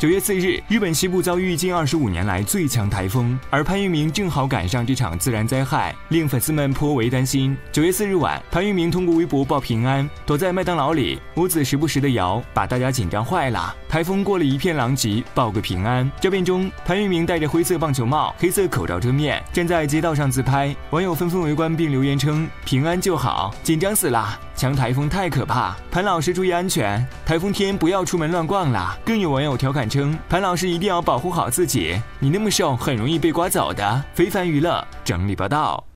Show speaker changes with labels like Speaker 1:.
Speaker 1: 九月四日，日本西部遭遇近二十五年来最强台风，而潘粤明正好赶上这场自然灾害，令粉丝们颇为担心。九月四日晚，潘粤明通过微博报平安，躲在麦当劳里，屋子时不时的摇，把大家紧张坏了。台风过了一片狼藉，报个平安。照片中，潘粤明戴着灰色棒球帽，黑色口罩遮面，站在街道上自拍，网友纷纷围观并留言称：“平安就好，紧张死了。”强台风太可怕，潘老师注意安全。台风天不要出门乱逛啦。更有网友调侃称，潘老师一定要保护好自己，你那么瘦，很容易被刮走的。非凡娱乐整理报道。